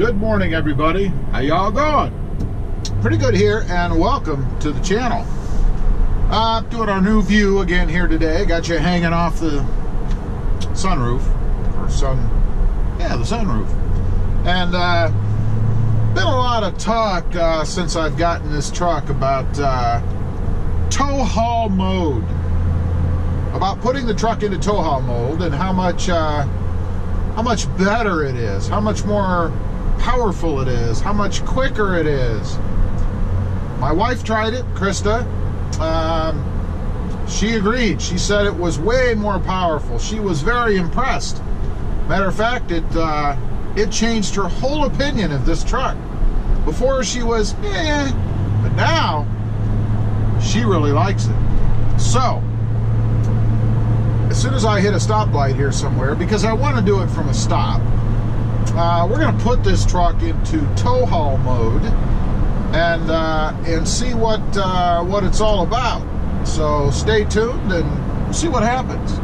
Good morning, everybody. How y'all going? Pretty good here, and welcome to the channel. Uh, doing our new view again here today. Got you hanging off the sunroof, or sun, yeah, the sunroof. And uh, been a lot of talk uh, since I've gotten this truck about uh, tow haul mode, about putting the truck into tow haul mode, and how much uh, how much better it is, how much more powerful it is, how much quicker it is. My wife tried it, Krista. Um, she agreed. She said it was way more powerful. She was very impressed. Matter of fact, it uh, it changed her whole opinion of this truck. Before she was eh, but now she really likes it. So, as soon as I hit a stoplight here somewhere, because I want to do it from a stop, uh, we're going to put this truck into tow haul mode and uh, and see what uh, what it's all about. So stay tuned and see what happens.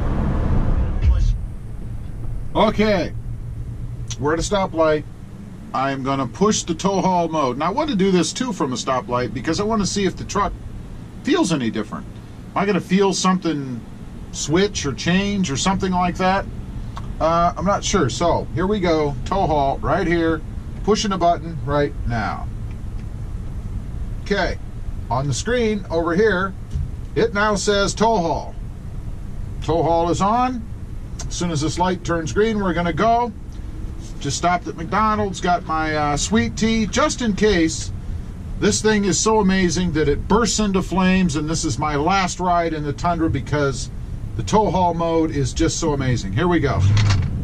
Okay, we're at a stoplight. I'm going to push the tow haul mode. Now I want to do this too from a stoplight because I want to see if the truck feels any different. Am I going to feel something switch or change or something like that? Uh, I'm not sure. So here we go. Tow haul right here. Pushing a button right now. Okay. On the screen over here, it now says tow haul. Tow haul is on. As soon as this light turns green, we're going to go. Just stopped at McDonald's, got my uh, sweet tea, just in case this thing is so amazing that it bursts into flames, and this is my last ride in the Tundra because the tow haul mode is just so amazing. Here we go.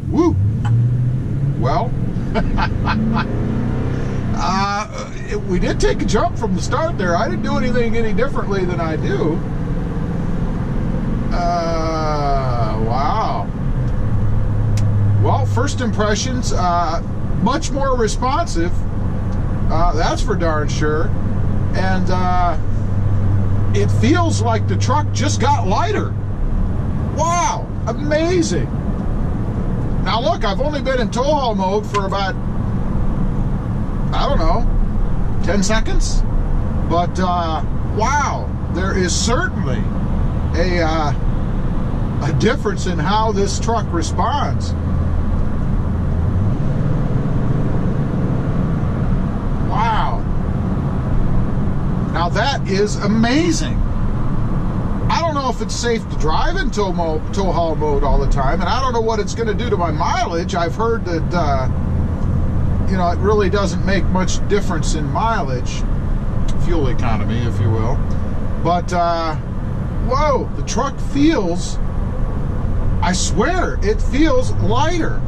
Woo! Well, uh, we did take a jump from the start there. I didn't do anything any differently than I do. Uh, wow. Well, first impressions, uh, much more responsive. Uh, that's for darn sure. And uh, it feels like the truck just got lighter. Wow, amazing. Now look, I've only been in tow haul mode for about, I don't know, 10 seconds. But uh, wow, there is certainly a, uh, a difference in how this truck responds. Wow. Now that is amazing. Know if it's safe to drive in tow, mo- tow haul mode all the time, and I don't know what it's going to do to my mileage. I've heard that, uh, you know, it really doesn't make much difference in mileage, fuel economy, if you will. But, uh, whoa, the truck feels, I swear, it feels lighter.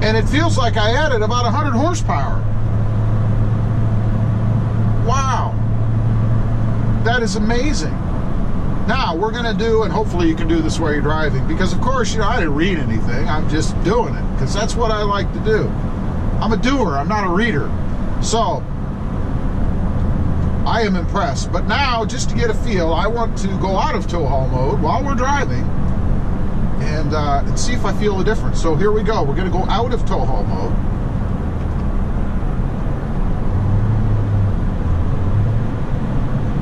And it feels like I added about 100 horsepower. Wow. That is amazing. Now, we're going to do, and hopefully you can do this while you're driving, because of course, you know, I didn't read anything. I'm just doing it, because that's what I like to do. I'm a doer, I'm not a reader. So, I am impressed. But now, just to get a feel, I want to go out of tow haul mode while we're driving and, uh, and see if I feel a difference. So here we go. We're going to go out of tow haul mode.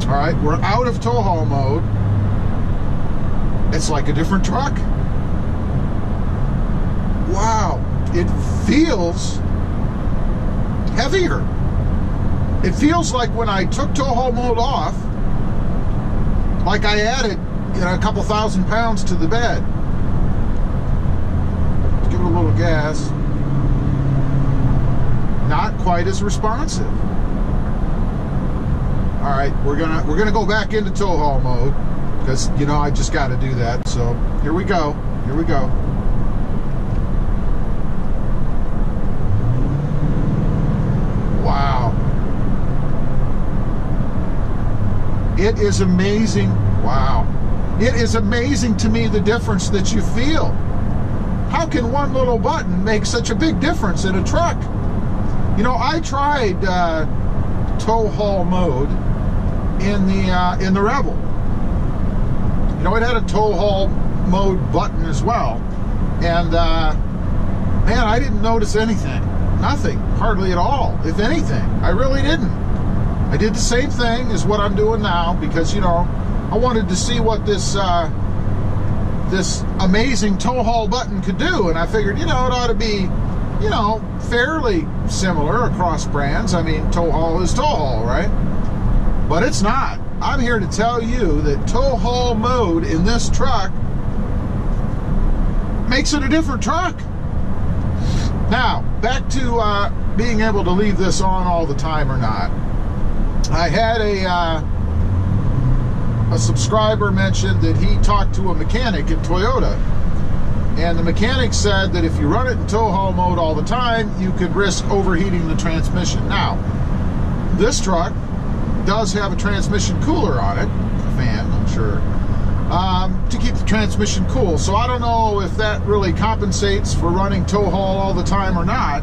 All right, we're out of tow haul mode. It's like a different truck. Wow, it feels heavier. It feels like when I took tow haul mode off, like I added you know, a couple thousand pounds to the bed. Give it a little gas. Not quite as responsive. All right, we're gonna we're gonna go back into tow haul mode because you know I just got to do that. So here we go. Here we go. Wow. It is amazing. Wow. It is amazing to me the difference that you feel. How can one little button make such a big difference in a truck? You know, I tried uh, tow haul mode in the uh, in the Rebel. You know, it had a tow haul mode button as well, and uh, man, I didn't notice anything. Nothing, hardly at all, if anything. I really didn't. I did the same thing as what I'm doing now because, you know, I wanted to see what this uh, this amazing tow haul button could do, and I figured, you know, it ought to be, you know, fairly similar across brands. I mean, tow haul is tow haul, right? But it's not. I'm here to tell you that tow haul mode in this truck makes it a different truck. Now, back to uh, being able to leave this on all the time or not. I had a uh, a subscriber mention that he talked to a mechanic at Toyota, and the mechanic said that if you run it in tow haul mode all the time, you could risk overheating the transmission. Now, this truck does have a transmission cooler on it, fan, I'm sure, um, to keep the transmission cool. So I don't know if that really compensates for running tow haul all the time or not.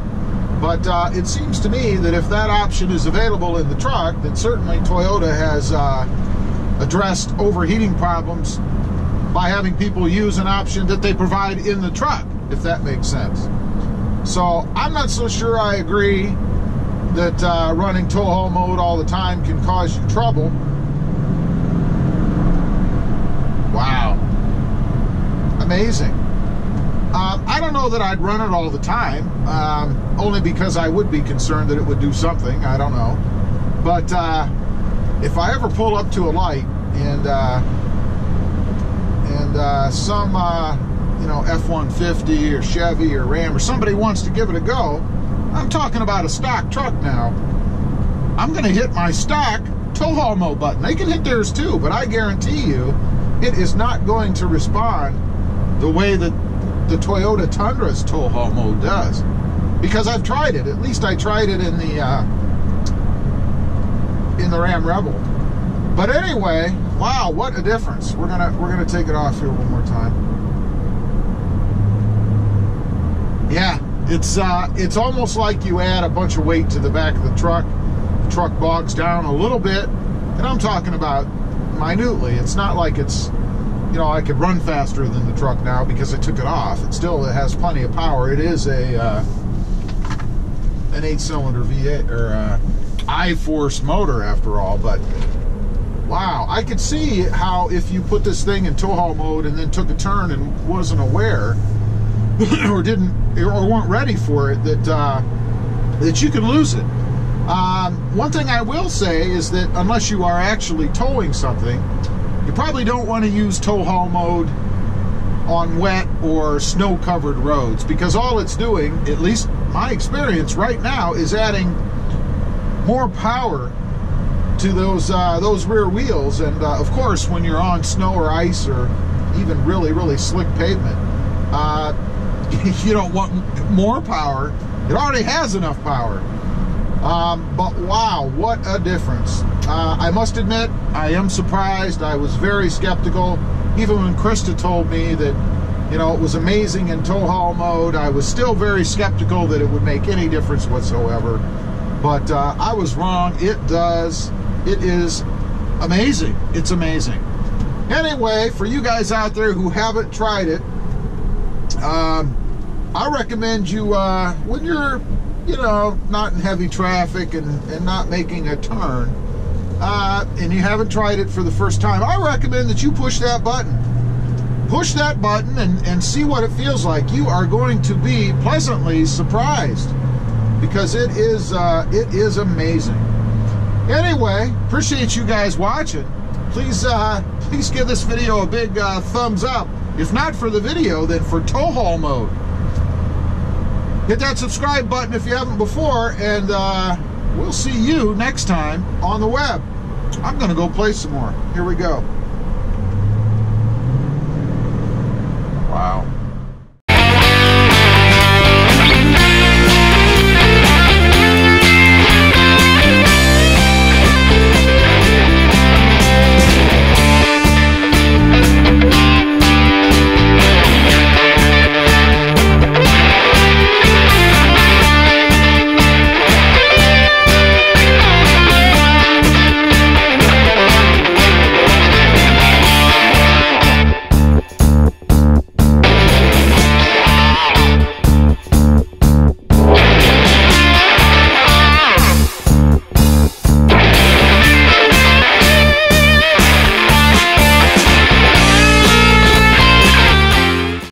But uh, it seems to me that if that option is available in the truck, then certainly Toyota has uh, addressed overheating problems by having people use an option that they provide in the truck, if that makes sense. So I'm not so sure I agree that uh, running tow haul mode all the time can cause you trouble. Wow. Amazing. Uh, I don't know that I'd run it all the time, um, only because I would be concerned that it would do something. I don't know. But uh, if I ever pull up to a light and uh, and uh, some uh, you know F-150 or Chevy or Ram or somebody wants to give it a go, I'm talking about a stock truck now. I'm going to hit my stock tow haul mode button. They can hit theirs too, but I guarantee you it is not going to respond the way that the Toyota Tundra's tow haul mode does. Because I've tried it. At least I tried it in the uh, in the Ram Rebel. But anyway, wow, what a difference. We're gonna we're gonna take it off here one more time. Yeah, it's uh, it's almost like you add a bunch of weight to the back of the truck. The truck bogs down a little bit, and I'm talking about minutely. It's not like it's, you know, I could run faster than the truck now because I took it off. It still it has plenty of power. It is a uh, an eight-cylinder V8 or uh, I-Force motor after all, but wow, I could see how if you put this thing in tow haul mode and then took a turn and wasn't aware or didn't or weren't ready for it that uh, that you could lose it. Um, one thing I will say is that unless you are actually towing something, you probably don't want to use tow haul mode on wet or snow covered roads because all it's doing, at least my experience right now, is adding more power to those uh, those rear wheels. And uh, of course, when you're on snow or ice or even really really slick pavement, uh, you don't want more power. It already has enough power. Um, but wow, what a difference. Uh, I must admit, I am surprised. I was very skeptical. Even when Krista told me that, you know, it was amazing in tow haul mode, I was still very skeptical that it would make any difference whatsoever. But uh, I was wrong. It does. It is amazing. It's amazing. Anyway, for you guys out there who haven't tried it, um, I recommend you, uh, when you're you know, not in heavy traffic and, and not making a turn, uh, and you haven't tried it for the first time, I recommend that you push that button. Push that button and, and see what it feels like. You are going to be pleasantly surprised because it is uh, it is amazing. Anyway, appreciate you guys watching. Please uh, please give this video a big uh, thumbs up. If not for the video, then for tow haul mode hit that subscribe button if you haven't before, and uh, we'll see you next time on the web. I'm going to go play some more. Here we go. Wow.